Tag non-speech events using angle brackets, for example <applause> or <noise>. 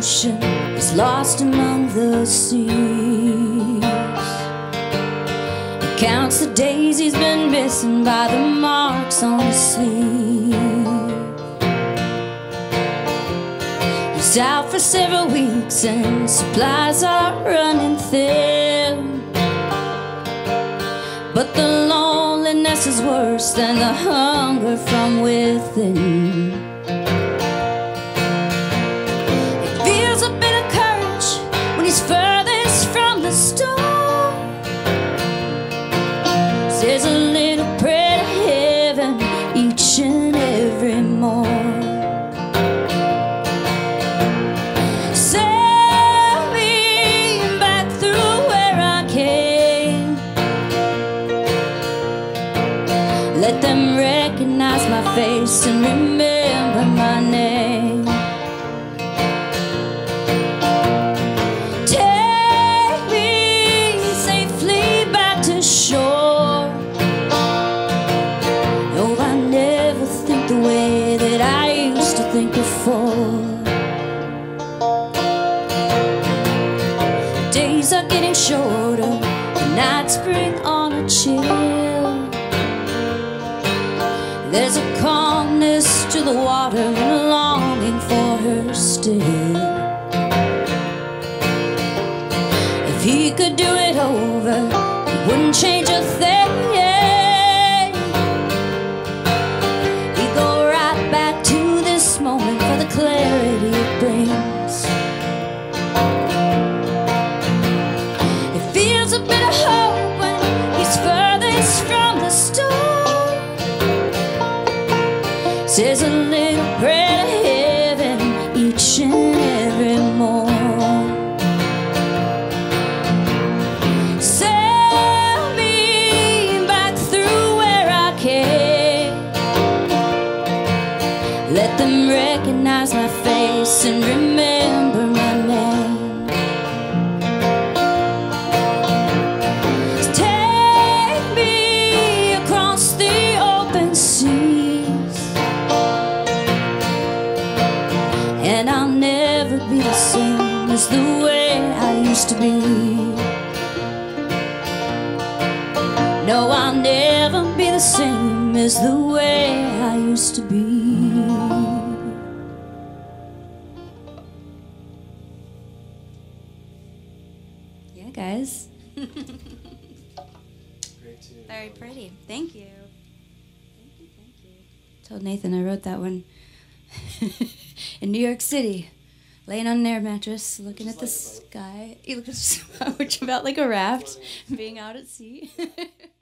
ocean is lost among the seas. He counts the days he's been missing by the marks on his sleeve. He's out for several weeks and supplies are running thin. But the loneliness is worse than the hunger from within. My face and remember my name. Take me safely back to shore. No, I never think the way that I used to think before. Days are getting shorter, the nights bring on a chill. There's a calmness to the water and a longing for her still. If he could do it over, he wouldn't change a thing. Says a little prayer to heaven each and every morn. Sail me back through where I came. Let them recognize my face and remember never be the same as the way I used to be. No, I'll never be the same as the way I used to be. Yeah, guys. Very pretty. Thank you. Thank you, thank you. Told Nathan I wrote that one <laughs> in New York City, laying on an air mattress, looking at the sky. Looks <laughs> so much about like a raft, being out at sea. <laughs>